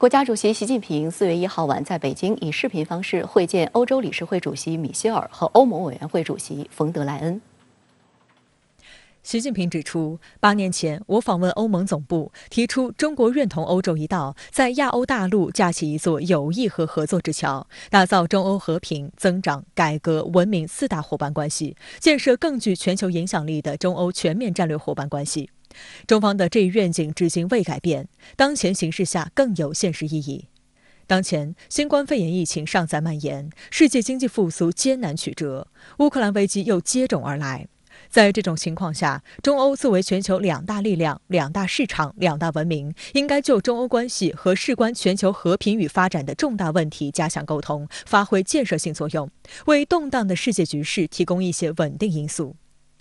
国家主席习近平四月一号晚在北京以视频方式会见欧洲理事会主席米歇尔和欧盟委员会主席冯德莱恩。习近平指出，八年前我访问欧盟总部，提出中国愿同欧洲一道，在亚欧大陆架起一座友谊和合作之桥，打造中欧和平、增长、改革、文明四大伙伴关系，建设更具全球影响力的中欧全面战略伙伴关系。中方的这一愿景至今未改变，当前形势下更有现实意义。当前新冠肺炎疫情尚在蔓延，世界经济复苏艰难曲折，乌克兰危机又接踵而来。在这种情况下，中欧作为全球两大力量、两大市场、两大文明，应该就中欧关系和事关全球和平与发展的重大问题加强沟通，发挥建设性作用，为动荡的世界局势提供一些稳定因素。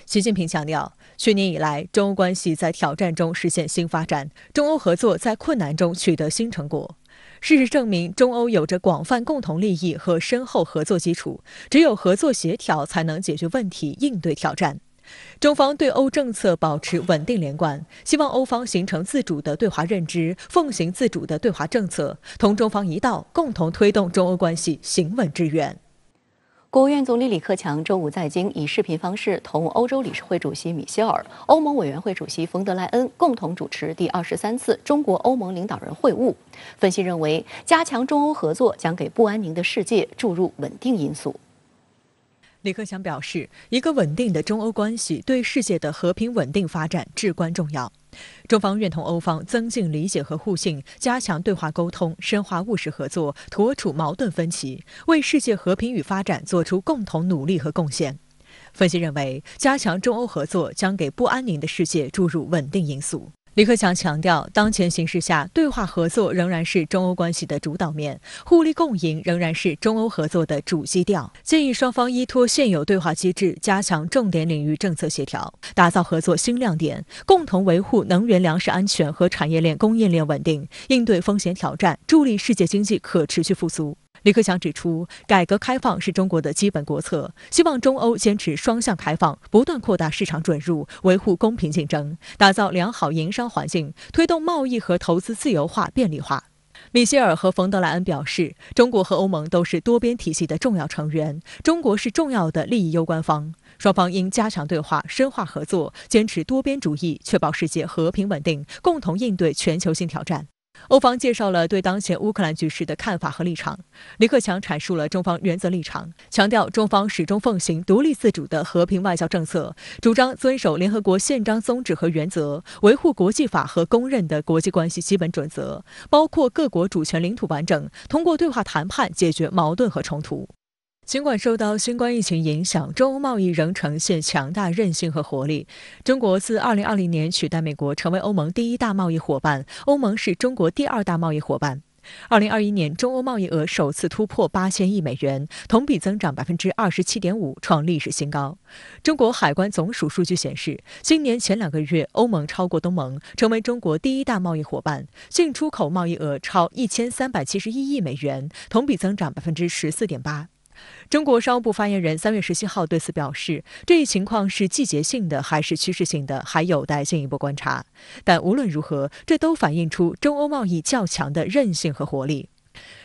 习近平强调，去年以来，中欧关系在挑战中实现新发展，中欧合作在困难中取得新成果。事实证明，中欧有着广泛共同利益和深厚合作基础，只有合作协调，才能解决问题、应对挑战。中方对欧政策保持稳定连贯，希望欧方形成自主的对华认知，奉行自主的对华政策，同中方一道，共同推动中欧关系行稳致远。国务院总理李克强周五在京以视频方式同欧洲理事会主席米歇尔、欧盟委员会主席冯德莱恩共同主持第二十三次中国欧盟领导人会晤。分析认为，加强中欧合作将给不安宁的世界注入稳定因素。李克强表示，一个稳定的中欧关系对世界的和平稳定发展至关重要。中方愿同欧方增进理解和互信，加强对话沟通，深化务实合作，妥处矛盾分歧，为世界和平与发展作出共同努力和贡献。分析认为，加强中欧合作将给不安宁的世界注入稳定因素。李克强强调，当前形势下，对话合作仍然是中欧关系的主导面，互利共赢仍然是中欧合作的主基调。建议双方依托现有对话机制，加强重点领域政策协调，打造合作新亮点，共同维护能源粮食安全和产业链供应链稳定，应对风险挑战，助力世界经济可持续复苏。李克强指出，改革开放是中国的基本国策，希望中欧坚持双向开放，不断扩大市场准入，维护公平竞争，打造良好营商环境，推动贸易和投资自由化便利化。米歇尔和冯德莱恩表示，中国和欧盟都是多边体系的重要成员，中国是重要的利益攸关方，双方应加强对话，深化合作，坚持多边主义，确保世界和平稳定，共同应对全球性挑战。欧方介绍了对当前乌克兰局势的看法和立场。李克强阐述了中方原则立场，强调中方始终奉行独立自主的和平外交政策，主张遵守联合国宪章宗旨和原则，维护国际法和公认的国际关系基本准则，包括各国主权、领土完整，通过对话谈判解决矛盾和冲突。尽管受到新冠疫情影响，中欧贸易仍呈现强大韧性和活力。中国自2020年取代美国成为欧盟第一大贸易伙伴，欧盟是中国第二大贸易伙伴。2021年，中欧贸易额首次突破八千亿美元，同比增长百分之二十七点五，创历史新高。中国海关总署数据显示，今年前两个月，欧盟超过东盟，成为中国第一大贸易伙伴，进出口贸易额超一千三百七十一亿美元，同比增长百分之十四点八。中国商务部发言人三月十七号对此表示，这一情况是季节性的还是趋势性的，还有待进一步观察。但无论如何，这都反映出中欧贸易较强的韧性和活力。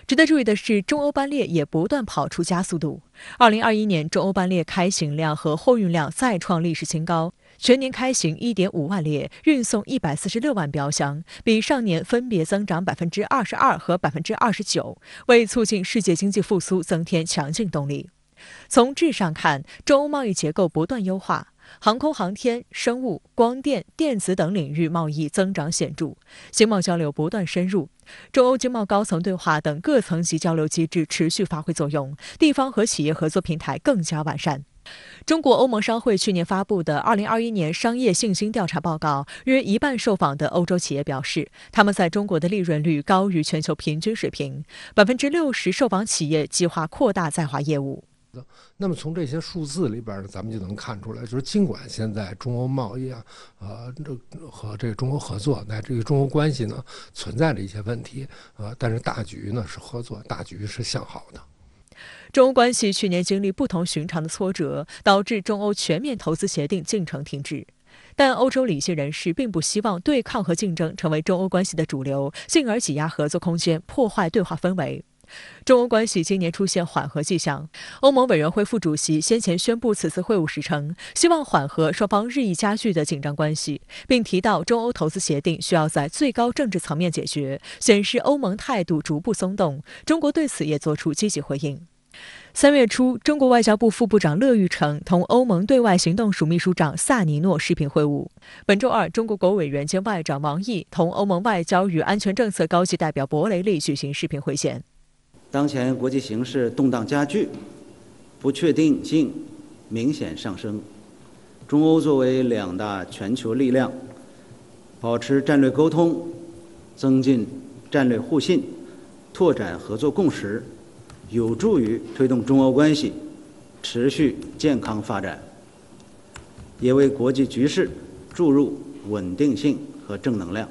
值得注意的是，中欧班列也不断跑出加速度。二零二一年，中欧班列开行量和货运量再创历史新高。全年开行一点五万列，运送一百四十六万标箱，比上年分别增长百分之二十二和百分之二十九，为促进世界经济复苏增添强劲动力。从质上看，中欧贸易结构不断优化，航空航天、生物、光电、电子等领域贸易增长显著，经贸交流不断深入，中欧经贸高层对话等各层级交流机制持续发挥作用，地方和企业合作平台更加完善。中国欧盟商会去年发布的二零二一年商业信心调查报告，约一半受访的欧洲企业表示，他们在中国的利润率高于全球平均水平。百分之六十受访企业计划扩大在华业务。那么从这些数字里边呢，咱们就能看出来，就是尽管现在中欧贸易啊，呃，这和这个中欧合作乃至于中欧关系呢存在着一些问题，呃，但是大局呢是合作，大局是向好的。中欧关系去年经历不同寻常的挫折，导致中欧全面投资协定进程停滞。但欧洲理性人士并不希望对抗和竞争成为中欧关系的主流，进而挤压合作空间，破坏对话氛围。中欧关系今年出现缓和迹象。欧盟委员会副主席先前宣布此次会晤时称，希望缓和双方日益加剧的紧张关系，并提到中欧投资协定需要在最高政治层面解决，显示欧盟态度逐步松动。中国对此也作出积极回应。三月初，中国外交部副部长乐玉成同欧盟对外行动署秘书长萨尼诺视频会晤。本周二，中国国务委员兼外长王毅同欧盟外交与安全政策高级代表博雷利举行视频会见。当前国际形势动荡加剧，不确定性明显上升。中欧作为两大全球力量，保持战略沟通，增进战略互信，拓展合作共识，有助于推动中欧关系持续健康发展，也为国际局势注入稳定性和正能量。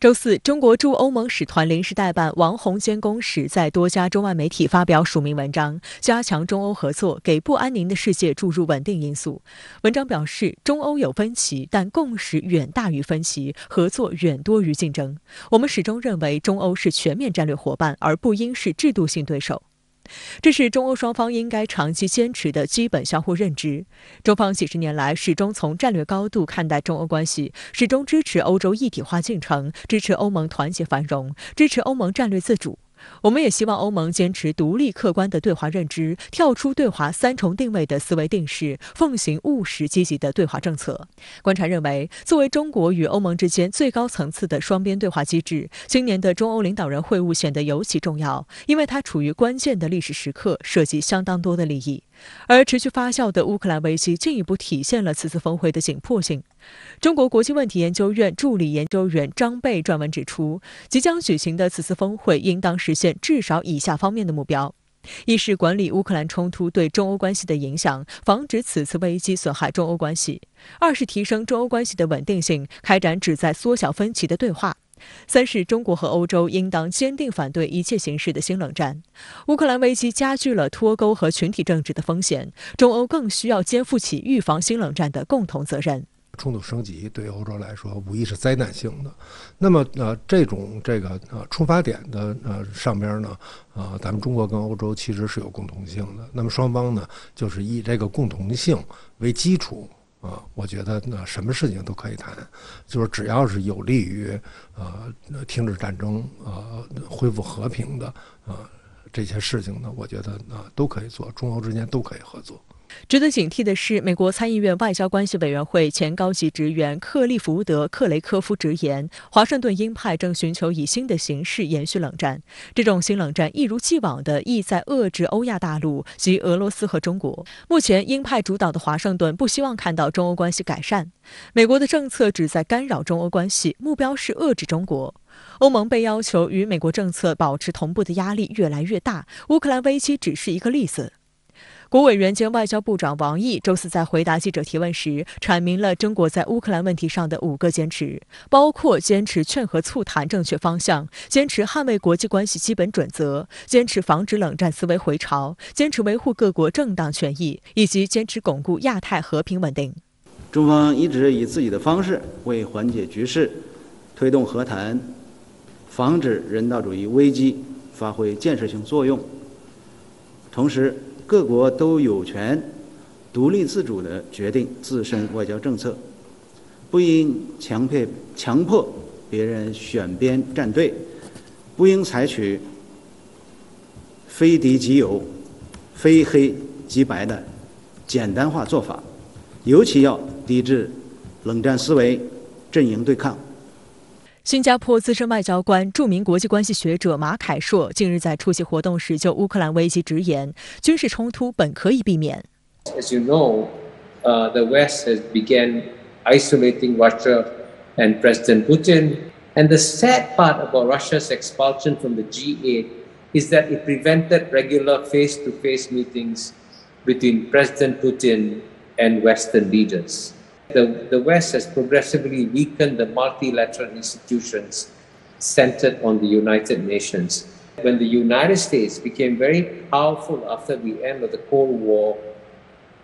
周四，中国驻欧盟使团临时代办王洪坚公使在多家中外媒体发表署名文章，加强中欧合作，给不安宁的世界注入稳定因素。文章表示，中欧有分歧，但共识远大于分歧，合作远多于竞争。我们始终认为，中欧是全面战略伙伴，而不应是制度性对手。这是中欧双方应该长期坚持的基本相互认知。中方几十年来始终从战略高度看待中欧关系，始终支持欧洲一体化进程，支持欧盟团结繁荣，支持欧盟战略自主。我们也希望欧盟坚持独立客观的对华认知，跳出对华三重定位的思维定式，奉行务实积极的对华政策。观察认为，作为中国与欧盟之间最高层次的双边对话机制，今年的中欧领导人会晤显得尤其重要，因为它处于关键的历史时刻，涉及相当多的利益。而持续发酵的乌克兰危机进一步体现了此次峰会的紧迫性。中国国际问题研究院助理研究员张贝撰文指出，即将举行的此次峰会应当实现至少以下方面的目标：一是管理乌克兰冲突对中欧关系的影响，防止此次危机损害中欧关系；二是提升中欧关系的稳定性，开展旨在缩小分歧的对话。三是中国和欧洲应当坚定反对一切形式的新冷战。乌克兰危机加剧了脱钩和群体政治的风险，中欧更需要肩负起预防新冷战的共同责任。冲突升级对欧洲来说无疑是灾难性的。那么，呃，这种这个呃出发点的呃上边呢，呃，咱们中国跟欧洲其实是有共同性的。那么双方呢，就是以这个共同性为基础。啊，我觉得那什么事情都可以谈，就是只要是有利于呃停止战争、呃恢复和平的啊这些事情呢，我觉得啊都可以做，中欧之间都可以合作。值得警惕的是，美国参议院外交关系委员会前高级职员克利福德·克雷科夫直言，华盛顿鹰派正寻求以新的形式延续冷战。这种新冷战一如既往地意在遏制欧亚大陆及俄罗斯和中国。目前，鹰派主导的华盛顿不希望看到中欧关系改善。美国的政策旨在干扰中欧关系，目标是遏制中国。欧盟被要求与美国政策保持同步的压力越来越大。乌克兰危机只是一个例子。国务委员兼外交部长王毅周四在回答记者提问时，阐明了中国在乌克兰问题上的五个坚持，包括坚持劝和促谈正确方向，坚持捍卫国际关系基本准则，坚持防止冷战思维回潮，坚持维护各国正当权益，以及坚持巩固亚太和平稳定。中方一直以自己的方式为缓解局势、推动和谈、防止人道主义危机发挥建设性作用，同时。各国都有权独立自主地决定自身外交政策，不应强迫强迫别人选边站队，不应采取非敌即友、非黑即白的简单化做法，尤其要抵制冷战思维、阵营对抗。新加坡资深外交官、着名国际关系学者马凯硕近日在出席活动时就乌克兰危机直言：“军事冲突本可以避免。” As you know, uh, the West has began isolating Russia and President Putin. And the sad part about Russia's expulsion from the G8 is that it prevented regular face-to-face meetings between President Putin and Western leaders. The, the West has progressively weakened the multilateral institutions centered on the United Nations. When the United States became very powerful after the end of the Cold War,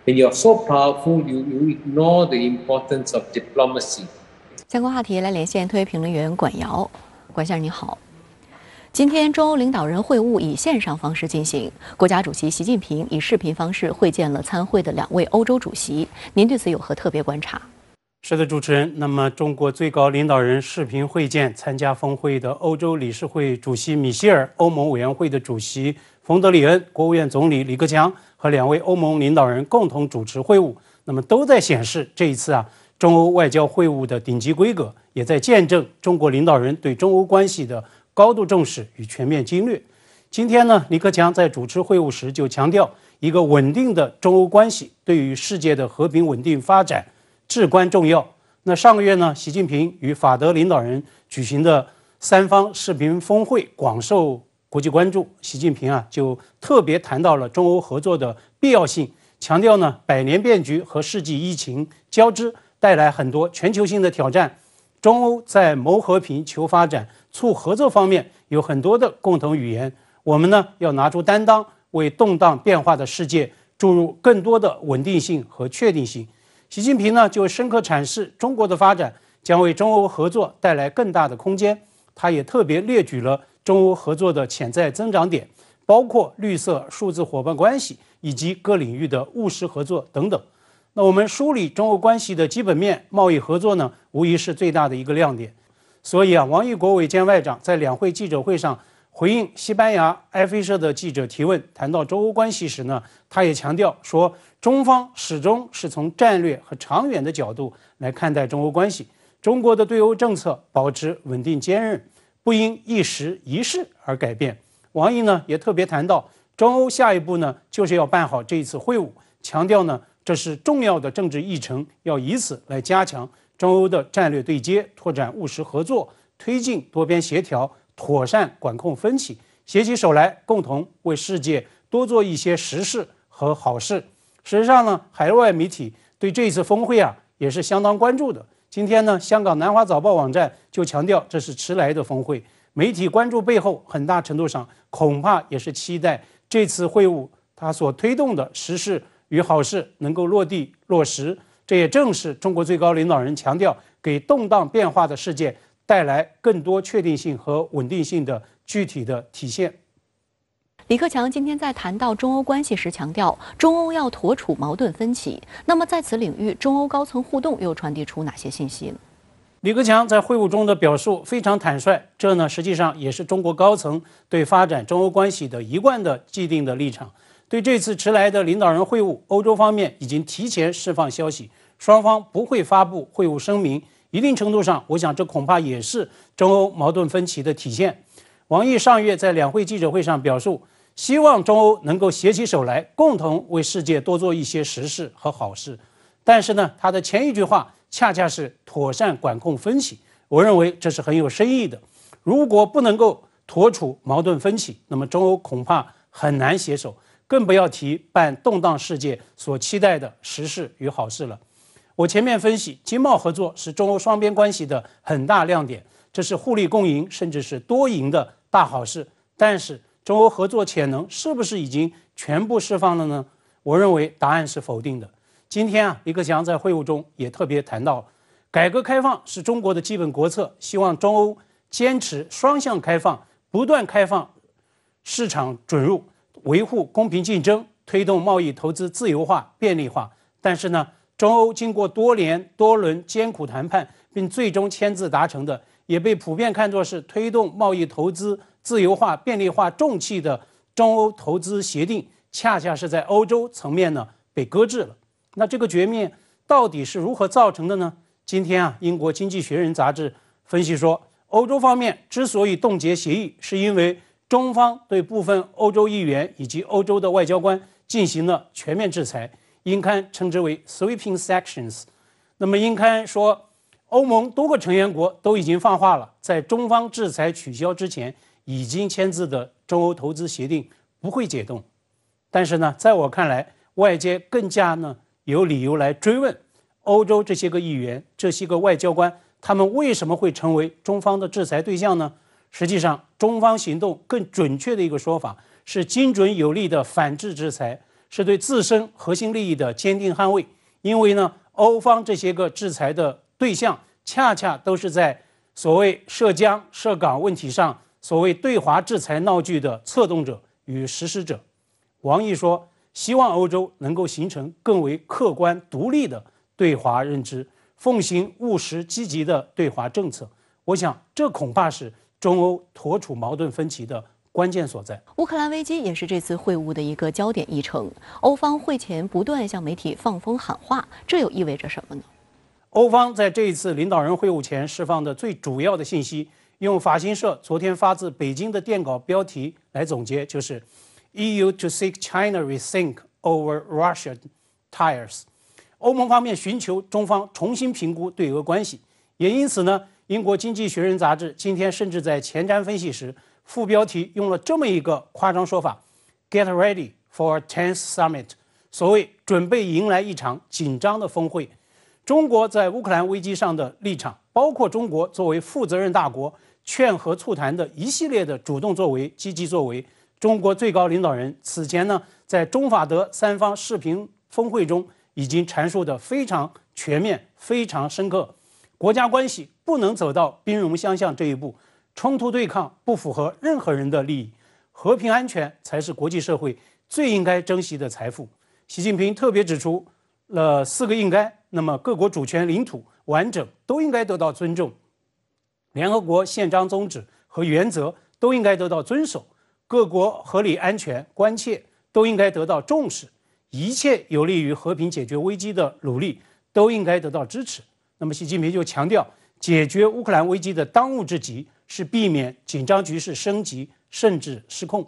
the When you're so powerful, you, you ignore the importance of diplomacy. 相关话题来连线特约评论员管瑶，管先生你好。 今天中欧领导人会晤以线上方式进行，国家主席习近平以视频方式会见了参会的两位欧洲主席，您对此有何特别观察？是的，主持人。那么，中国最高领导人视频会见参加峰会的欧洲理事会主席米歇尔、欧盟委员会的主席冯德里恩、国务院总理李克强。和两位欧盟领导人共同主持会晤，那么都在显示这一次啊中欧外交会晤的顶级规格，也在见证中国领导人对中欧关系的高度重视与全面经略。今天呢，李克强在主持会晤时就强调，一个稳定的中欧关系对于世界的和平稳定发展至关重要。那上个月呢，习近平与法德领导人举行的三方视频峰会广受。国际关注，习近平啊就特别谈到了中欧合作的必要性，强调呢百年变局和世纪疫情交织带来很多全球性的挑战，中欧在谋和平、求发展、促合作方面有很多的共同语言，我们呢要拿出担当，为动荡变化的世界注入更多的稳定性和确定性。习近平呢就深刻阐释，中国的发展将为中欧合作带来更大的空间，他也特别列举了。中欧合作的潜在增长点，包括绿色、数字伙伴关系以及各领域的务实合作等等。那我们梳理中欧关系的基本面，贸易合作呢，无疑是最大的一个亮点。所以啊，王毅国委兼外长在两会记者会上回应西班牙埃菲社的记者提问，谈到中欧关系时呢，他也强调说，中方始终是从战略和长远的角度来看待中欧关系，中国的对欧政策保持稳定坚韧。不因一时一事而改变。王毅呢也特别谈到，中欧下一步呢就是要办好这一次会晤，强调呢这是重要的政治议程，要以此来加强中欧的战略对接，拓展务实合作，推进多边协调，妥善管控分歧，携起手来，共同为世界多做一些实事和好事。事实上呢，海外媒体对这次峰会啊也是相当关注的。今天呢，香港南华早报网站就强调这是迟来的峰会。媒体关注背后，很大程度上恐怕也是期待这次会晤它所推动的实事与好事能够落地落实。这也正是中国最高领导人强调，给动荡变化的世界带来更多确定性和稳定性的具体的体现。李克强今天在谈到中欧关系时强调，中欧要妥处矛盾分歧。那么在此领域，中欧高层互动又传递出哪些信息呢？李克强在会晤中的表述非常坦率，这呢实际上也是中国高层对发展中欧关系的一贯的既定的立场。对这次迟来的领导人会晤，欧洲方面已经提前释放消息，双方不会发布会晤声明。一定程度上，我想这恐怕也是中欧矛盾分歧的体现。王毅上月在两会记者会上表述。希望中欧能够携起手来，共同为世界多做一些实事和好事。但是呢，他的前一句话恰恰是妥善管控分歧，我认为这是很有深意的。如果不能够妥处矛盾分歧，那么中欧恐怕很难携手，更不要提办动荡世界所期待的实事与好事了。我前面分析，经贸合作是中欧双边关系的很大亮点，这是互利共赢，甚至是多赢的大好事。但是，中欧合作潜能是不是已经全部释放了呢？我认为答案是否定的。今天啊，李克强在会晤中也特别谈到，改革开放是中国的基本国策，希望中欧坚持双向开放，不断开放市场准入，维护公平竞争，推动贸易投资自由化便利化。但是呢，中欧经过多年多轮艰苦谈判，并最终签字达成的，也被普遍看作是推动贸易投资。自由化、便利化重器的中欧投资协定，恰恰是在欧洲层面呢被搁置了。那这个局面到底是如何造成的呢？今天啊，英国《经济学人》杂志分析说，欧洲方面之所以冻结协议，是因为中方对部分欧洲议员以及欧洲的外交官进行了全面制裁，应刊称之为 “sweeping sanctions”。那么，应刊说，欧盟多个成员国都已经放话了，在中方制裁取消之前。已经签字的中欧投资协定不会解冻，但是呢，在我看来，外界更加呢有理由来追问欧洲这些个议员、这些个外交官，他们为什么会成为中方的制裁对象呢？实际上，中方行动更准确的一个说法是精准有力的反制制裁，是对自身核心利益的坚定捍卫。因为呢，欧方这些个制裁的对象，恰恰都是在所谓涉疆涉港问题上，所谓对华制裁闹剧的策动者与实施者。王毅说，希望欧洲能够形成更为客观独立的对华认知，奉行务实积极的对华政策。我想，这恐怕是中欧妥处矛盾分歧的。关键所在，乌克兰危机也是这次会晤的一个焦点议程。欧方会前不断向媒体放风喊话，这又意味着什么呢？欧方在这一次领导人会晤前释放的最主要的信息，用法新社昨天发自北京的电稿标题来总结，就是 “EU to seek China rethink over Russia tires”。欧盟方面寻求中方重新评估对俄关系，也因此呢，英国经济学人杂志今天甚至在前瞻分析时。副标题用了这么一个夸张说法：“Get ready for tense summit。”所谓准备迎来一场紧张的峰会。中国在乌克兰危机上的立场，包括中国作为负责任大国劝和促谈的一系列的主动作为、积极作为。中国最高领导人此前呢，在中法德三方视频峰会中已经阐述的非常全面、非常深刻。国家关系不能走到兵戎相向这一步。冲突对抗不符合任何人的利益，和平安全才是国际社会最应该珍惜的财富。习近平特别指出了四个应该，那么各国主权、领土完整都应该得到尊重，联合国宪章宗旨和原则都应该得到遵守，各国合理安全关切都应该得到重视，一切有利于和平解决危机的努力都应该得到支持。那么，习近平就强调，解决乌克兰危机的当务之急。是避免紧张局势升级甚至失控。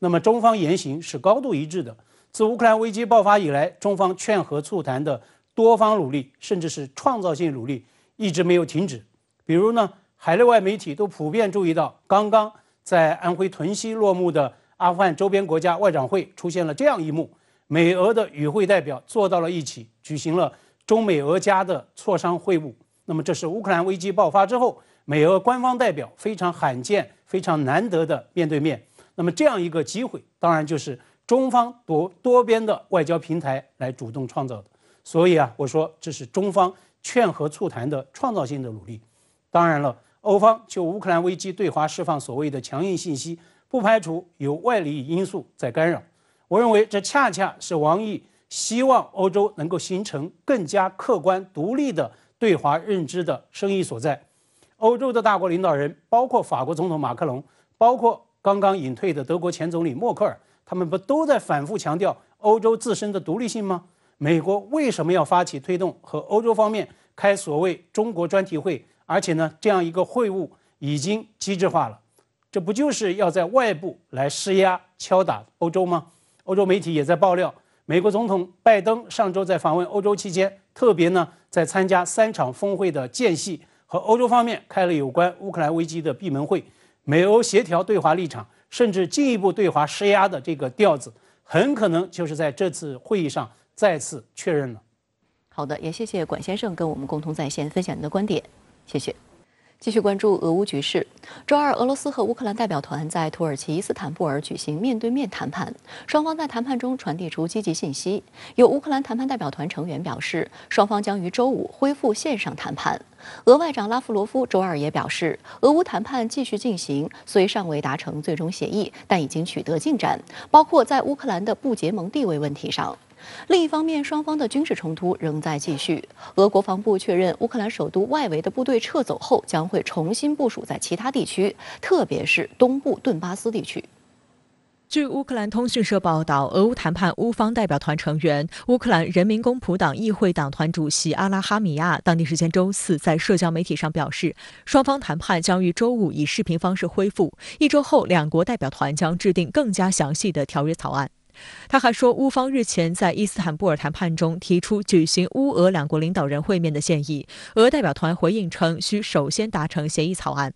那么中方言行是高度一致的。自乌克兰危机爆发以来，中方劝和促谈的多方努力，甚至是创造性努力，一直没有停止。比如呢，海内外媒体都普遍注意到，刚刚在安徽屯溪落幕的阿富汗周边国家外长会出现了这样一幕：美俄的与会代表坐到了一起，举行了中美俄加的磋商会晤。那么这是乌克兰危机爆发之后。美俄官方代表非常罕见、非常难得的面对面，那么这样一个机会，当然就是中方多多边的外交平台来主动创造的。所以啊，我说这是中方劝和促谈的创造性的努力。当然了，欧方就乌克兰危机对华释放所谓的强硬信息，不排除有外力因素在干扰。我认为这恰恰是王毅希望欧洲能够形成更加客观独立的对华认知的生意所在。欧洲的大国领导人，包括法国总统马克龙，包括刚刚隐退的德国前总理默克尔，他们不都在反复强调欧洲自身的独立性吗？美国为什么要发起推动和欧洲方面开所谓中国专题会？而且呢，这样一个会晤已经机制化了，这不就是要在外部来施压敲打欧洲吗？欧洲媒体也在爆料，美国总统拜登上周在访问欧洲期间，特别呢在参加三场峰会的间隙。和欧洲方面开了有关乌克兰危机的闭门会，美欧协调对华立场，甚至进一步对华施压的这个调子，很可能就是在这次会议上再次确认了。好的，也谢谢管先生跟我们共同在线分享您的观点，谢谢。继续关注俄乌局势。周二，俄罗斯和乌克兰代表团在土耳其伊斯坦布尔举行面对面谈判，双方在谈判中传递出积极信息。有乌克兰谈判代表团成员表示，双方将于周五恢复线上谈判。俄外长拉夫罗夫周二也表示，俄乌谈判继续进行，虽尚未达成最终协议，但已经取得进展，包括在乌克兰的不结盟地位问题上。另一方面，双方的军事冲突仍在继续。俄国防部确认，乌克兰首都外围的部队撤走后，将会重新部署在其他地区，特别是东部顿巴斯地区。据乌克兰通讯社报道，俄乌谈判乌方代表团成员、乌克兰人民公仆党议会党团主席阿拉哈米亚当地时间周四在社交媒体上表示，双方谈判将于周五以视频方式恢复。一周后，两国代表团将制定更加详细的条约草案。他还说，乌方日前在伊斯坦布尔谈判中提出举行乌俄两国领导人会面的建议，俄代表团回应称需首先达成协议草案。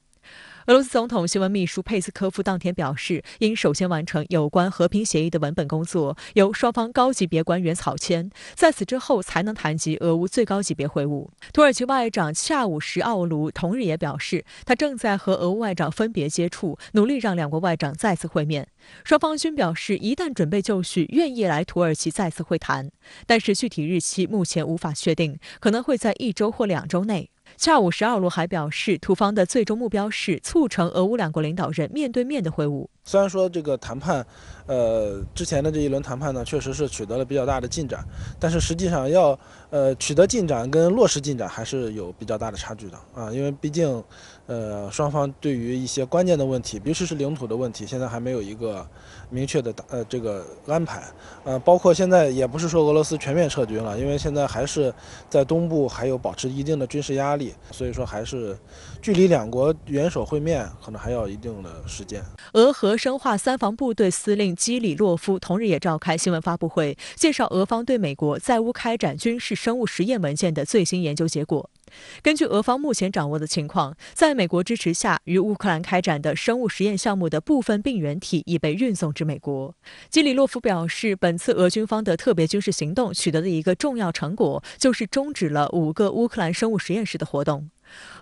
俄罗斯总统新闻秘书佩斯科夫当天表示，应首先完成有关和平协议的文本工作，由双方高级别官员草签，在此之后才能谈及俄乌最高级别会晤。土耳其外长恰武什奥卢同日也表示，他正在和俄乌外长分别接触，努力让两国外长再次会面。双方均表示，一旦准备就绪，愿意来土耳其再次会谈，但是具体日期目前无法确定，可能会在一周或两周内。恰午十二路还表示，土方的最终目标是促成俄乌两国领导人面对面的会晤。虽然说这个谈判，呃，之前的这一轮谈判呢，确实是取得了比较大的进展，但是实际上要呃取得进展跟落实进展还是有比较大的差距的啊，因为毕竟，呃，双方对于一些关键的问题，尤其是领土的问题，现在还没有一个明确的呃这个安排，呃，包括现在也不是说俄罗斯全面撤军了，因为现在还是在东部还有保持一定的军事压力，所以说还是距离两国元首会面可能还要一定的时间。俄核生化三防部队司令基里洛夫同日也召开新闻发布会，介绍俄方对美国在乌开展军事生物实验文件的最新研究结果。根据俄方目前掌握的情况，在美国支持下，与乌克兰开展的生物实验项目的部分病原体已被运送至美国。基里洛夫表示，本次俄军方的特别军事行动取得的一个重要成果，就是终止了五个乌克兰生物实验室的活动。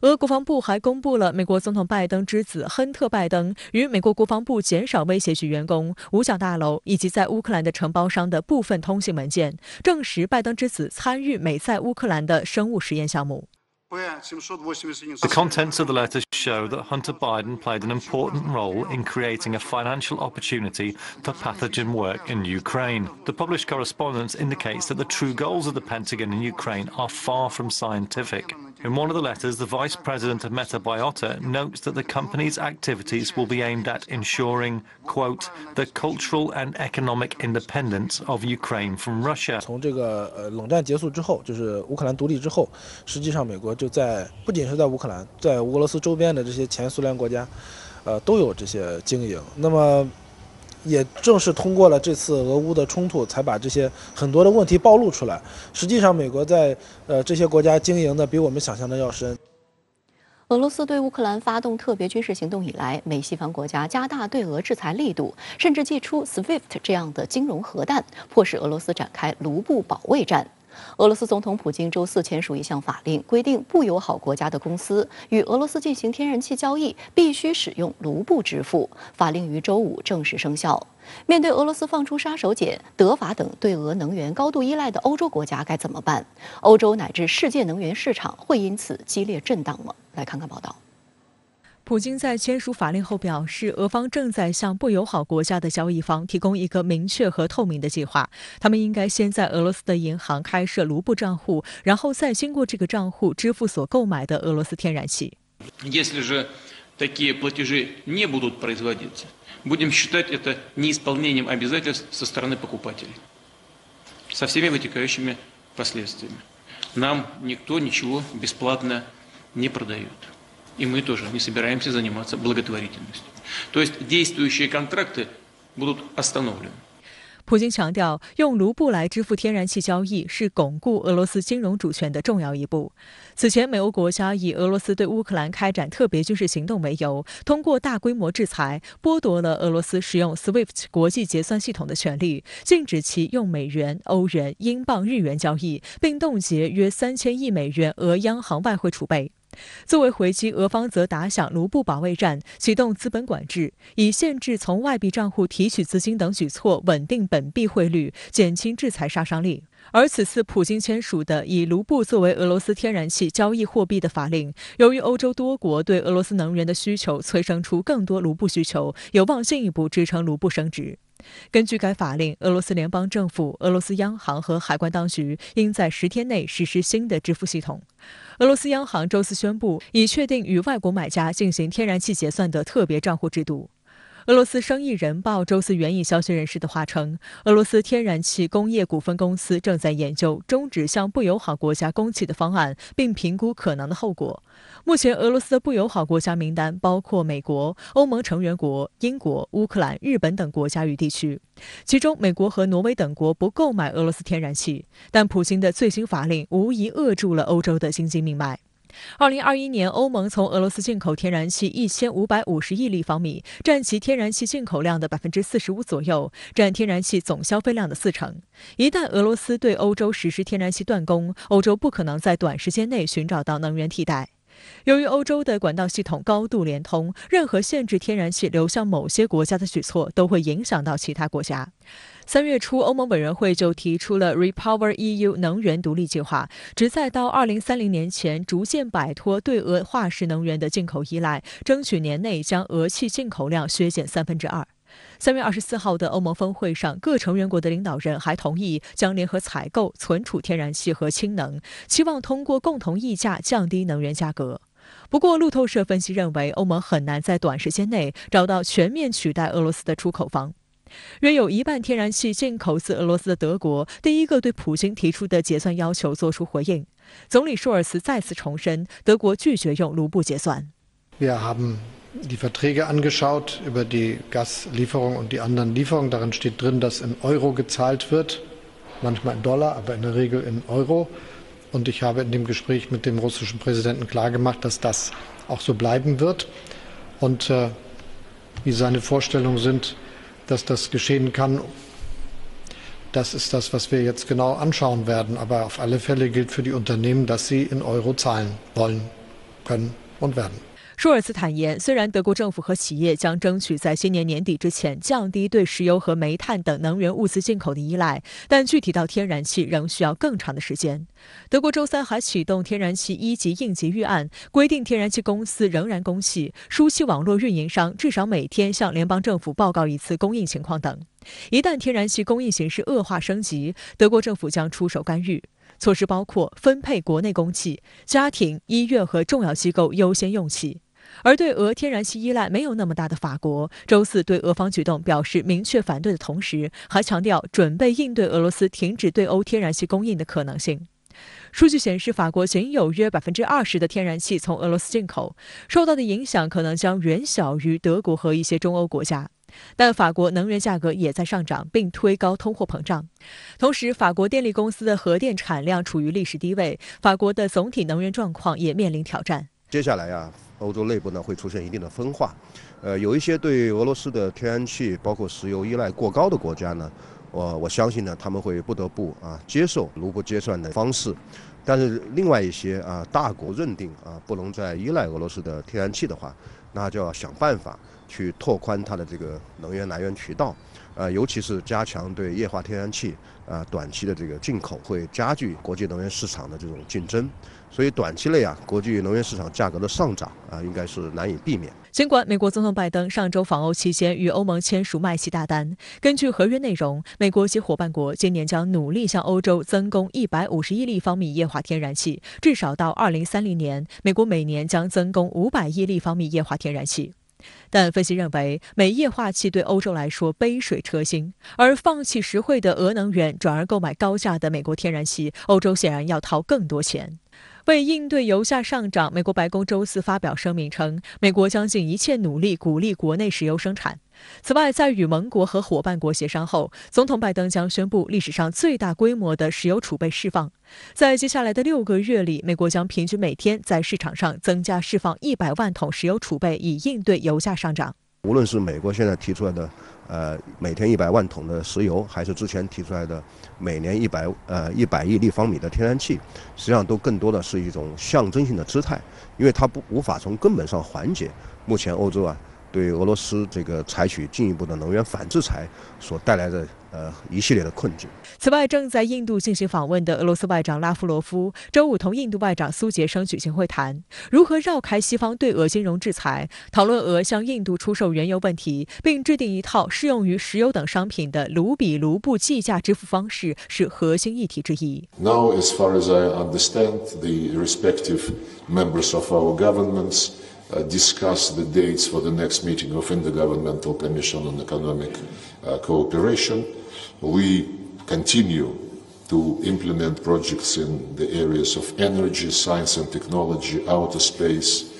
俄国防部还公布了美国总统拜登之子亨特·拜登与美国国防部减少威胁局员工、五角大楼以及在乌克兰的承包商的部分通信文件，证实拜登之子参与美在乌克兰的生物实验项目。The contents of the letter show that Hunter Biden played an important role in creating a financial opportunity for pathogen work in Ukraine. The published correspondence indicates that the true goals of the Pentagon in Ukraine are far from scientific. In one of the letters, the vice president of Meta Biota notes that the company's activities will be aimed at ensuring, quote, the cultural and economic independence of Ukraine from Russia. 从这个呃冷战结束之后，就是乌克兰独立之后，实际上美国 就在不仅是在乌克兰，在俄罗斯周边的这些前苏联国家，呃都有这些经营。那么也正是通过了这次俄乌的冲突，才把这些很多的问题暴露出来。实际上，美国在呃这些国家经营的比我们想象的要深。俄罗斯对乌克兰发动特别军事行动以来，美西方国家加大对俄制裁力度，甚至祭出 SWIFT 这样的金融核弹，迫使俄罗斯展开卢布保卫战。俄罗斯总统普京周四签署一项法令，规定不友好国家的公司与俄罗斯进行天然气交易必须使用卢布支付。法令于周五正式生效。面对俄罗斯放出杀手锏，德法等对俄能源高度依赖的欧洲国家该怎么办？欧洲乃至世界能源市场会因此激烈震荡吗？来看看报道。普京在签署法令后表示，俄方正在向不友好国家的交易方提供一个明确和透明的计划。他们应该先在俄罗斯的银行开设卢布账户，然后再经过这个账户支付所购买的俄罗斯天然气。Если же такие платежи не будут производиться, будем считать это неисполнением обязательств со стороны покупателей, со всеми вытекающими последствиями. Нам никто ничего бесплатно не продает. И мы тоже не собираемся заниматься благотворительностью. То есть действующие контракты будут остановлены. 普京强调，用卢布来支付天然气交易是巩固俄罗斯金融主权的重要一步。此前，美欧国家以俄罗斯对乌克兰开展特别军事行动为由，通过大规模制裁，剥夺了俄罗斯使用 SWIFT 国际结算系统的权利，禁止其用美元、欧元、英镑、日元交易，并冻结约三千亿美元俄央行外汇储备。 作为回击，俄方则打响卢布保卫战，启动资本管制，以限制从外币账户提取资金等举措，稳定本币汇率，减轻制裁杀伤力。而此次普京签署的以卢布作为俄罗斯天然气交易货币的法令，由于欧洲多国对俄罗斯能源的需求催生出更多卢布需求，有望进一步支撑卢布升值。根据该法令，俄罗斯联邦政府、俄罗斯央行和海关当局应在十天内实施新的支付系统。俄罗斯央行周四宣布，已确定与外国买家进行天然气结算的特别账户制度。俄罗斯生意人报周四援引消息人士的话称，俄罗斯天然气工业股份公司正在研究终止向不友好国家供气的方案，并评估可能的后果。目前，俄罗斯的不友好国家名单包括美国、欧盟成员国、英国、乌克兰、日本等国家与地区，其中美国和挪威等国不购买俄罗斯天然气。但普京的最新法令无疑扼住了欧洲的经济命脉。二零二一年，欧盟从俄罗斯进口天然气一千五百五十亿立方米，占其天然气进口量的百分之四十五左右，占天然气总消费量的四成。一旦俄罗斯对欧洲实施天然气断供，欧洲不可能在短时间内寻找到能源替代。由于欧洲的管道系统高度连通，任何限制天然气流向某些国家的举措都会影响到其他国家。三月初，欧盟委员会就提出了 Repower EU 能源独立计划，旨在到2030年前逐渐摆脱对俄化石能源的进口依赖，争取年内将俄气进口量削减三分之二。三月二十四号的欧盟峰会上，各成员国的领导人还同意将联合采购、存储天然气和氢能，期望通过共同议价降低能源价格。不过，路透社分析认为，欧盟很难在短时间内找到全面取代俄罗斯的出口方。约有一半天然气进口自俄罗斯的德国，第一个对普京提出的结算要求作出回应。总理舒尔茨再次重申，德国拒绝用卢布结算。die Verträge angeschaut über die Gaslieferung und die anderen Lieferungen. Darin steht drin, dass in Euro gezahlt wird, manchmal in Dollar, aber in der Regel in Euro. Und ich habe in dem Gespräch mit dem russischen Präsidenten klargemacht, dass das auch so bleiben wird. Und äh, wie seine Vorstellungen sind, dass das geschehen kann, das ist das, was wir jetzt genau anschauen werden. Aber auf alle Fälle gilt für die Unternehmen, dass sie in Euro zahlen wollen, können und werden. 舒尔茨坦言，虽然德国政府和企业将争取在今年年底之前降低对石油和煤炭等能源物资进口的依赖，但具体到天然气仍需要更长的时间。德国周三还启动天然气一级应急预案，规定天然气公司仍然供气，输气网络运营商至少每天向联邦政府报告一次供应情况等。一旦天然气供应形势恶化升级，德国政府将出手干预。措施包括分配国内供气，家庭、医院和重要机构优先用气。而对俄天然气依赖没有那么大的法国，周四对俄方举动表示明确反对的同时，还强调准备应对俄罗斯停止对欧天然气供应的可能性。数据显示，法国仅有约百分之二十的天然气从俄罗斯进口，受到的影响可能将远小于德国和一些中欧国家。但法国能源价格也在上涨，并推高通货膨胀。同时，法国电力公司的核电产量处于历史低位，法国的总体能源状况也面临挑战。接下来呀。欧洲内部呢会出现一定的分化，呃，有一些对俄罗斯的天然气包括石油依赖过高的国家呢，我我相信呢他们会不得不啊接受卢布结算的方式，但是另外一些啊大国认定啊不能再依赖俄罗斯的天然气的话，那就要想办法去拓宽它的这个能源来源渠道，呃，尤其是加强对液化天然气啊短期的这个进口，会加剧国际能源市场的这种竞争。所以短期内啊，国际能源市场价格的上涨啊，应该是难以避免。尽管美国总统拜登上周访欧期间与欧盟签署卖气大单，根据合约内容，美国及伙伴国今年将努力向欧洲增供一百五十亿立方米液化天然气，至少到二零三零年，美国每年将增供五百亿立方米液化天然气。但分析认为，美液化气对欧洲来说杯水车薪，而放弃实惠的俄能源，转而购买高价的美国天然气，欧洲显然要掏更多钱。为应对油价上涨，美国白宫周四发表声明称，美国将尽一切努力鼓励国内石油生产。此外，在与盟国和伙伴国协商后，总统拜登将宣布历史上最大规模的石油储备释放。在接下来的六个月里，美国将平均每天在市场上增加释放一百万桶石油储备，以应对油价上涨。无论是美国现在提出来的。呃，每天一百万桶的石油，还是之前提出来的每年一百呃一百亿立方米的天然气，实际上都更多的是一种象征性的姿态，因为它不无法从根本上缓解目前欧洲啊对俄罗斯这个采取进一步的能源反制裁所带来的。呃，一系列的困境。此外，正在印度进行访问的俄罗斯外长拉夫罗夫周五同印度外长苏杰生举行会谈，如何绕开西方对俄金融制裁，讨论俄向印度出售原油问题，并制定一套适用于石油等商品的卢比卢布计价支付方式是核心议题之一。Now, as far as I understand, the respective members of our governments. Uh, discuss the dates for the next meeting of the Intergovernmental Commission on Economic uh, Cooperation. We continue to implement projects in the areas of energy, science and technology, outer space,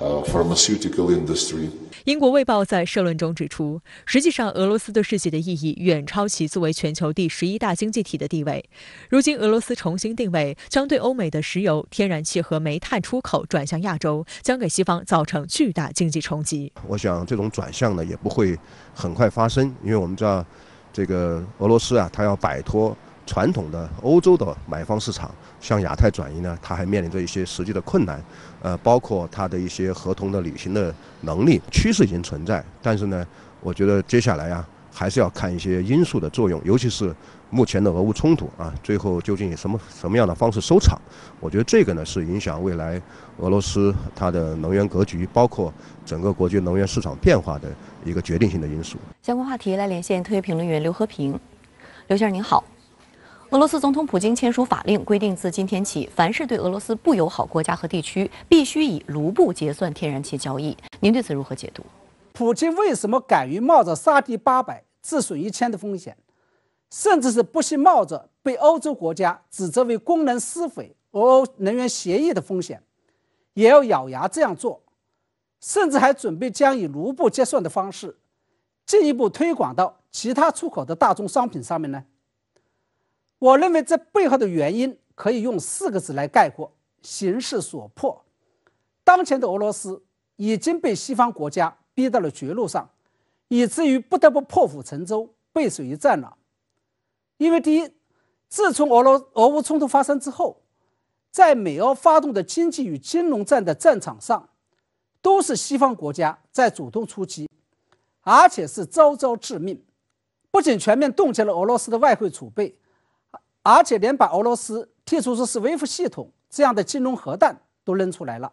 uh, pharmaceutical industry. 英国《卫报》在社论中指出，实际上俄罗斯对世界的意义远超其作为全球第十一大经济体的地位。如今，俄罗斯重新定位，将对欧美的石油、天然气和煤炭出口转向亚洲，将给西方造成巨大经济冲击。我想，这种转向呢，也不会很快发生，因为我们知道，这个俄罗斯啊，它要摆脱。传统的欧洲的买方市场向亚太转移呢，它还面临着一些实际的困难，呃，包括它的一些合同的履行的能力。趋势已经存在，但是呢，我觉得接下来啊，还是要看一些因素的作用，尤其是目前的俄乌冲突啊，最后究竟以什么什么样的方式收场？我觉得这个呢，是影响未来俄罗斯它的能源格局，包括整个国际能源市场变化的一个决定性的因素。相关话题来连线特约评论员刘和平，刘先生您好。俄罗斯总统普京签署法令，规定自今天起，凡是对俄罗斯不友好国家和地区，必须以卢布结算天然气交易。您对此如何解读？普京为什么敢于冒着杀敌八百、自损一千的风险，甚至是不惜冒着被欧洲国家指责为功能撕毁、俄欧能源协议的风险，也要咬牙这样做？甚至还准备将以卢布结算的方式，进一步推广到其他出口的大宗商品上面呢？我认为这背后的原因可以用四个字来概括：形势所迫。当前的俄罗斯已经被西方国家逼到了绝路上，以至于不得不破釜沉舟、背水一战了。因为第一，自从俄罗俄乌冲突发生之后，在美俄发动的经济与金融战的战场上，都是西方国家在主动出击，而且是招招致命，不仅全面冻结了俄罗斯的外汇储备。而且连把俄罗斯剔除出是维夫系统这样的金融核弹都扔出来了。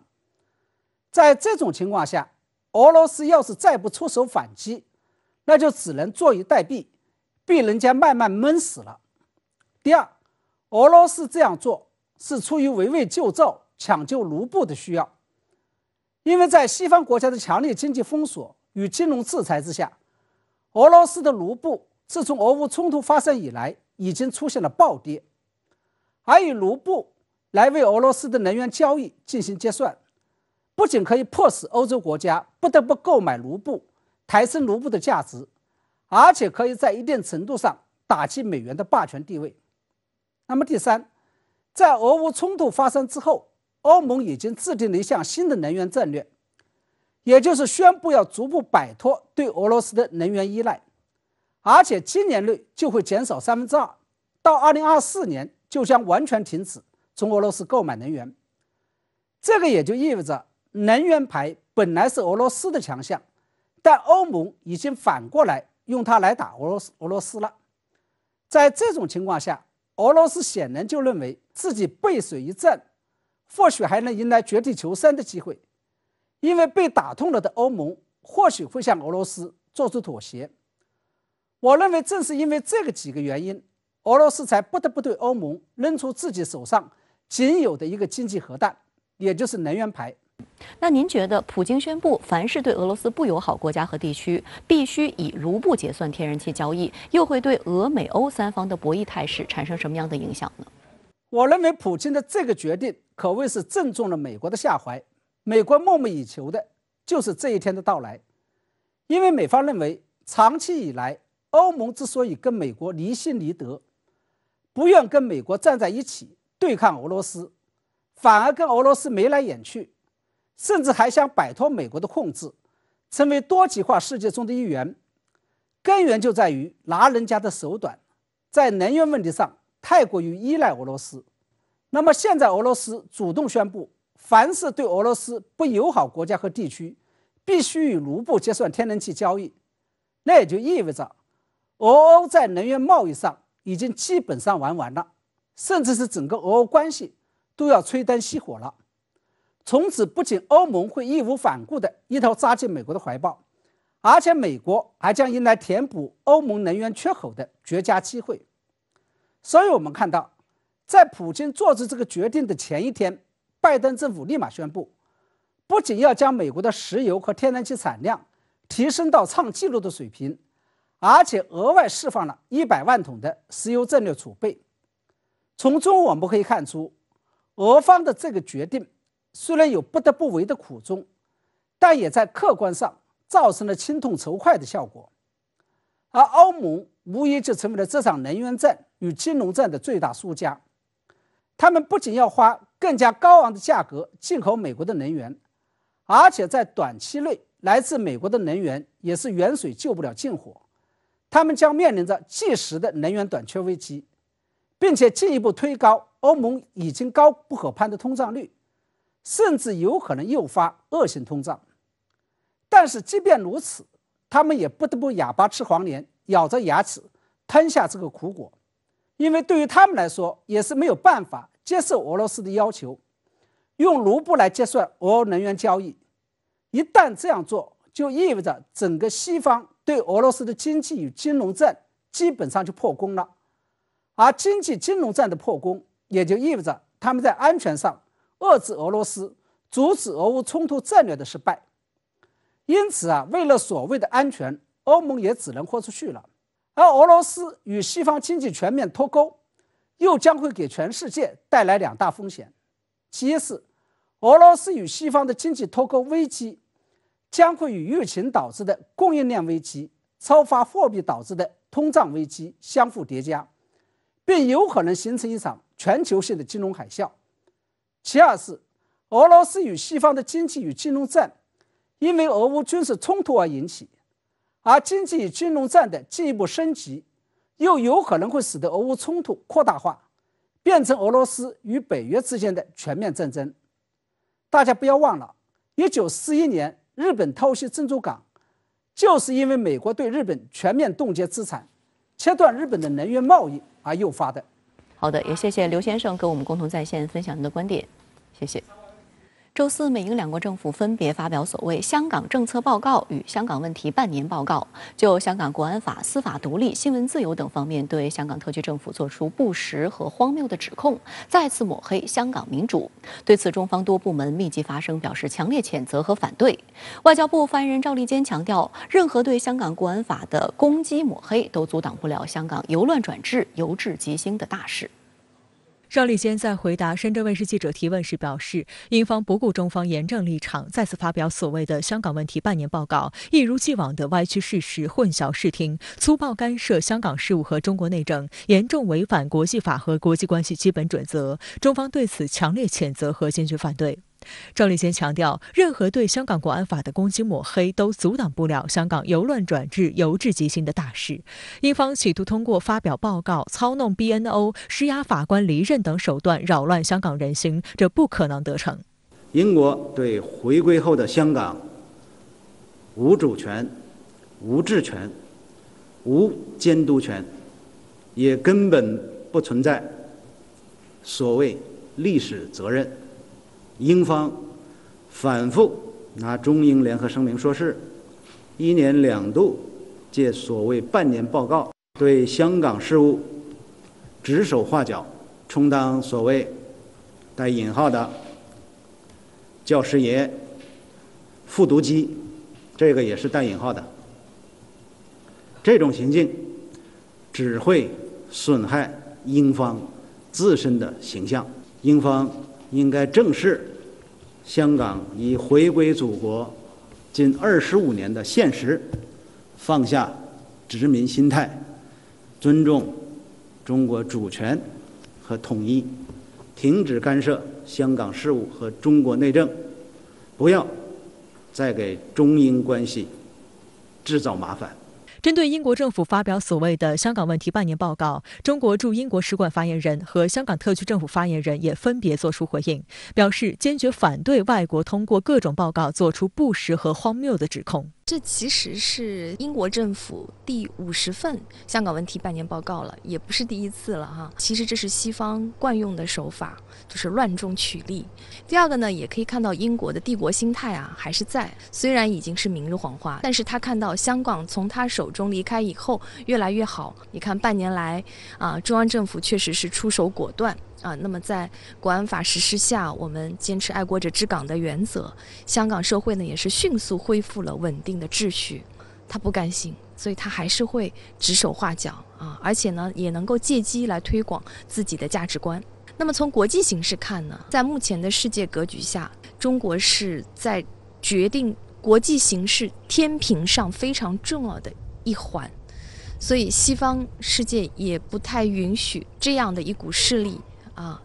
在这种情况下，俄罗斯要是再不出手反击，那就只能坐以待毙，被人家慢慢闷死了。第二，俄罗斯这样做是出于围魏救赵、抢救卢布的需要，因为在西方国家的强烈经济封锁与金融制裁之下，俄罗斯的卢布自从俄乌冲突发生以来。已经出现了暴跌，而以卢布来为俄罗斯的能源交易进行结算，不仅可以迫使欧洲国家不得不购买卢布，抬升卢布的价值，而且可以在一定程度上打击美元的霸权地位。那么第三，在俄乌冲突发生之后，欧盟已经制定了一项新的能源战略，也就是宣布要逐步摆脱对俄罗斯的能源依赖。而且今年内就会减少三分之二，到二零二四年就将完全停止从俄罗斯购买能源。这个也就意味着，能源牌本来是俄罗斯的强项，但欧盟已经反过来用它来打俄罗斯俄罗斯了。在这种情况下，俄罗斯显然就认为自己背水一战，或许还能迎来绝地求生的机会，因为被打痛了的欧盟或许会向俄罗斯做出妥协。我认为，正是因为这个几个原因，俄罗斯才不得不对欧盟扔出自己手上仅有的一个经济核弹，也就是能源牌。那您觉得，普京宣布凡是对俄罗斯不友好国家和地区必须以卢布结算天然气交易，又会对俄美欧三方的博弈态势产生什么样的影响呢？我认为，普京的这个决定可谓是正中了美国的下怀。美国梦寐以求的就是这一天的到来，因为美方认为，长期以来。欧盟之所以跟美国离心离德，不愿跟美国站在一起对抗俄罗斯，反而跟俄罗斯眉来眼去，甚至还想摆脱美国的控制，成为多极化世界中的一员，根源就在于拿人家的手短，在能源问题上太过于依赖俄罗斯。那么现在俄罗斯主动宣布，凡是对俄罗斯不友好国家和地区，必须与卢布结算天然气交易，那也就意味着。俄欧在能源贸易上已经基本上玩完了，甚至是整个俄欧关系都要吹灯熄火了。从此，不仅欧盟会义无反顾地一头扎进美国的怀抱，而且美国还将迎来填补欧盟能源缺口的绝佳机会。所以，我们看到，在普京做出这个决定的前一天，拜登政府立马宣布，不仅要将美国的石油和天然气产量提升到创纪录的水平。而且额外释放了一百万桶的石油战略储备。从中我们可以看出，俄方的这个决定虽然有不得不为的苦衷，但也在客观上造成了清痛筹快的效果，而欧盟无疑就成为了这场能源战与金融战的最大输家。他们不仅要花更加高昂的价格进口美国的能源，而且在短期内，来自美国的能源也是远水救不了近火，他们将面临着即时的能源短缺危机，并且进一步推高欧盟已经高不可攀的通胀率，甚至有可能诱发恶性通胀。但是，即便如此，他们也不得不哑巴吃黄连，咬着牙齿吞下这个苦果，因为对于他们来说，也是没有办法接受俄罗斯的要求，用卢布来结算俄能源交易。一旦这样做，就意味着整个西方对俄罗斯的经济与金融战基本上就破功了。而经济金融战的破功，也就意味着他们在安全上遏制俄罗斯、阻止俄乌冲突战略的失败。因此啊，为了所谓的安全，欧盟也只能豁出去了。而俄罗斯与西方经济全面脱钩，又将会给全世界带来两大风险：其一是俄罗斯与西方的经济脱钩危机，将会与疫情导致的供应链危机、超发货币导致的通胀危机相互叠加，并有可能形成一场全球性的金融海啸；其二是俄罗斯与西方的经济与金融战。因为俄乌军事冲突而引起，而经济与金融战的进一步升级，又有可能会使得俄乌冲突扩大化，变成俄罗斯与北约之间的全面战争。大家不要忘了，一九四一年日本偷袭珍珠港，就是因为美国对日本全面冻结资产，切断日本的能源贸易而诱发的。好的，也谢谢刘先生跟我们共同在线分享您的观点，谢谢。周四，美英两国政府分别发表所谓“香港政策报告”与“香港问题半年报告”，就香港国安法、司法独立、新闻自由等方面对香港特区政府作出不实和荒谬的指控，再次抹黑香港民主。对此，中方多部门密集发声，表示强烈谴责和反对。外交部发言人赵立坚强调，任何对香港国安法的攻击抹黑，都阻挡不了香港由乱转治、由治及兴的大事。邵立坚在回答深圳卫视记者提问时表示，英方不顾中方严正立场，再次发表所谓的“香港问题半年报告”，一如既往的歪曲事实、混淆视听，粗暴干涉香港事务和中国内政，严重违反国际法和国际关系基本准则。中方对此强烈谴责和坚决反对。赵立坚强调，任何对香港国安法的攻击抹黑，都阻挡不了香港由乱转治、由治及兴的大事。英方企图通过发表报告、操弄 BNO、施压法官离任等手段扰乱香港人心，这不可能得逞。英国对回归后的香港无主权、无治权、无监督权，也根本不存在所谓历史责任。英方反复拿中英联合声明说事，一年两度借所谓半年报告对香港事务指手画脚，充当所谓带引号的教师爷、复读机，这个也是带引号的。这种行径只会损害英方自身的形象，英方应该正视。香港已回归祖国近二十五年的现实，放下殖民心态，尊重中国主权和统一，停止干涉香港事务和中国内政，不要再给中英关系制造麻烦。针对英国政府发表所谓的“香港问题半年报告”，中国驻英国使馆发言人和香港特区政府发言人也分别作出回应，表示坚决反对外国通过各种报告做出不实和荒谬的指控。这其实是英国政府第五十份香港问题半年报告了，也不是第一次了哈。其实这是西方惯用的手法，就是乱中取利。第二个呢，也可以看到英国的帝国心态啊还是在，虽然已经是明日黄花，但是他看到香港从他手中离开以后越来越好。你看半年来啊，中央政府确实是出手果断。啊，那么在国安法实施下，我们坚持爱国者治港的原则，香港社会呢也是迅速恢复了稳定的秩序。他不甘心，所以他还是会指手画脚啊，而且呢也能够借机来推广自己的价值观。那么从国际形势看呢，在目前的世界格局下，中国是在决定国际形势天平上非常重要的一环，所以西方世界也不太允许这样的一股势力啊。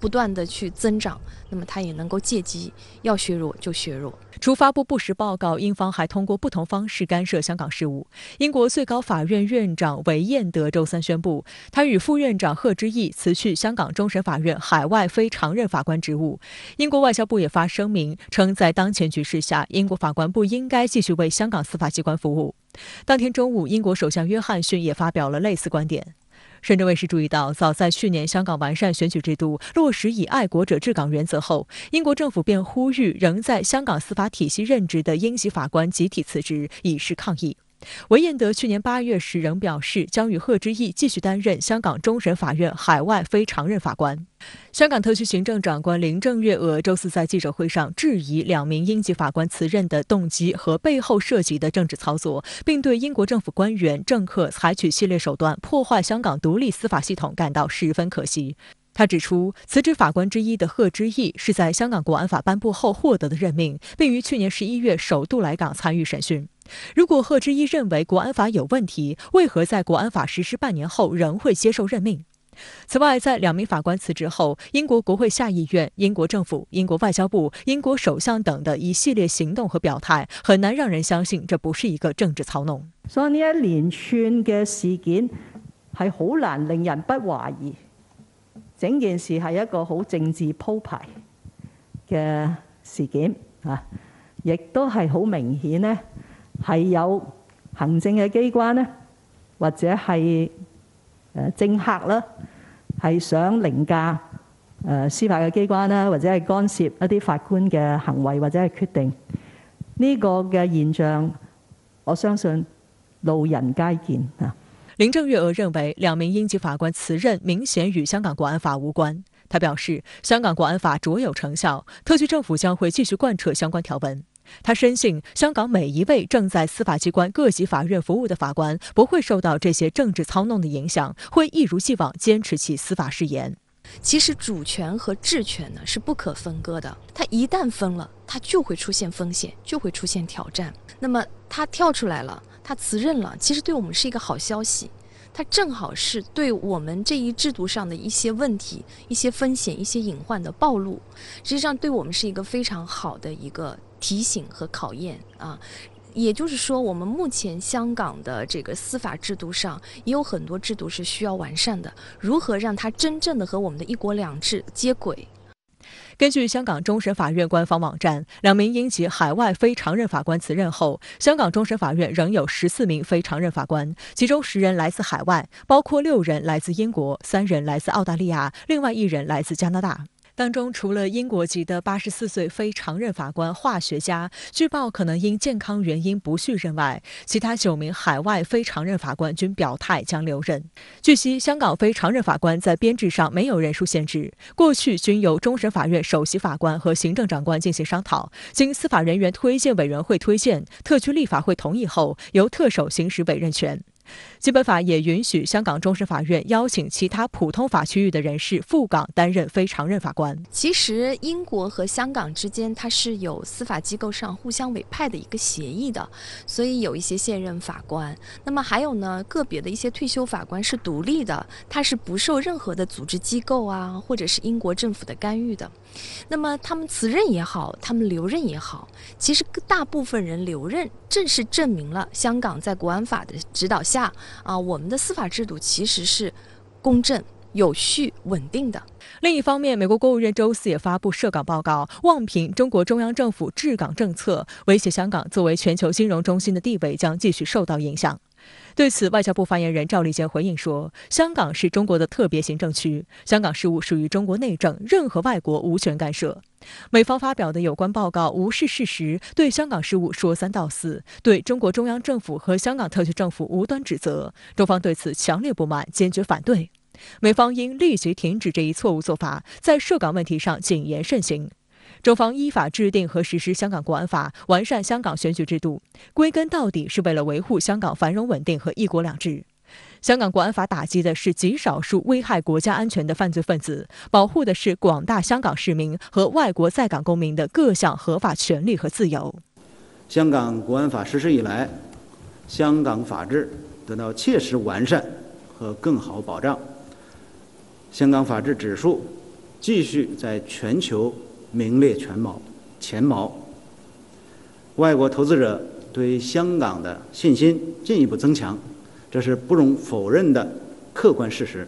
不断的去增长，那么它也能够借机要削弱就削弱。除发布不实报告，英方还通过不同方式干涉香港事务。英国最高法院院长韦彦德周三宣布，他与副院长贺知义辞去香港终审法院海外非常任法官职务。英国外交部也发声明称，在当前局势下，英国法官不应该继续为香港司法机关服务。当天中午，英国首相约翰逊也发表了类似观点。深圳卫视注意到，早在去年香港完善选举制度、落实以爱国者治港原则后，英国政府便呼吁仍在香港司法体系任职的英籍法官集体辞职，以示抗议。韦彦德去年八月时仍表示，将与贺知义继续担任香港终审法院海外非常任法官。香港特区行政长官林郑月娥周四在记者会上质疑两名英籍法官辞任的动机和背后涉及的政治操作，并对英国政府官员、政客采取系列手段破坏香港独立司法系统感到十分可惜。他指出，辞职法官之一的贺知义是在香港国安法颁布后获得的任命，并于去年十一月首度来港参与审讯。如果贺知一认为国安法有问题，为何在国安法实施半年后仍会接受任命？此外，在两名法官辞职后，英国国会下议院、英国政府、英国外交部、英国首相等的一系列行动和表态，很难让人相信这不是一个政治操弄。所以呢一连串嘅事件係好難令人不懷疑。整件事係一個好政治鋪排嘅事件啊，亦都係好明顯呢，係有行政嘅機關呢，或者係誒政客啦，係想凌駕誒司法嘅機關啦，或者係干涉一啲法官嘅行為或者係決定。呢個嘅現象，我相信路人皆見啊。林郑月娥认为，两名英籍法官辞任明显与香港国安法无关。他表示，香港国安法卓有成效，特区政府将会继续贯彻相关条文。他深信，香港每一位正在司法机关各级法院服务的法官不会受到这些政治操弄的影响，会一如既往坚持其司法誓言。其实，主权和治权呢是不可分割的，它一旦分了，它就会出现风险，就会出现挑战。那么，他跳出来了。他辞任了，其实对我们是一个好消息，它正好是对我们这一制度上的一些问题、一些风险、一些隐患的暴露，实际上对我们是一个非常好的一个提醒和考验啊。也就是说，我们目前香港的这个司法制度上也有很多制度是需要完善的，如何让它真正的和我们的一国两制接轨？根据香港终审法院官方网站，两名英籍海外非常任法官辞任后，香港终审法院仍有十四名非常任法官，其中十人来自海外，包括六人来自英国，三人来自澳大利亚，另外一人来自加拿大。当中除了英国籍的八十四岁非常任法官化学家，据报可能因健康原因不续任外，其他九名海外非常任法官均表态将留任。据悉，香港非常任法官在编制上没有人数限制，过去均由终审法院首席法官和行政长官进行商讨，经司法人员推荐委员会推荐，特区立法会同意后，由特首行使委任权。基本法也允许香港终审法院邀请其他普通法区域的人士赴港担任非常任法官。其实，英国和香港之间它是有司法机构上互相委派的一个协议的，所以有一些现任法官。那么还有呢，个别的一些退休法官是独立的，他是不受任何的组织机构啊，或者是英国政府的干预的。那么他们辞任也好，他们留任也好，其实大部分人留任，正是证明了香港在国安法的指导下。啊，我们的司法制度其实是公正、有序、稳定的。另一方面，美国国务院周四也发布涉港报告，妄评中国中央政府治港政策，威胁香港作为全球金融中心的地位将继续受到影响。对此，外交部发言人赵立坚回应说：“香港是中国的特别行政区，香港事务属于中国内政，任何外国无权干涉。美方发表的有关报告无视事实，对香港事务说三道四，对中国中央政府和香港特区政府无端指责，中方对此强烈不满，坚决反对。美方应立即停止这一错误做法，在涉港问题上谨言慎行。”中方依法制定和实施香港国安法，完善香港选举制度，归根到底是为了维护香港繁荣稳定和一国两制。香港国安法打击的是极少数危害国家安全的犯罪分子，保护的是广大香港市民和外国在港公民的各项合法权利和自由。香港国安法实施以来，香港法治得到切实完善和更好保障，香港法治指数继续在全球名列全茅。前茅，外国投资者对香港的信心进一步增强，这是不容否认的客观事实。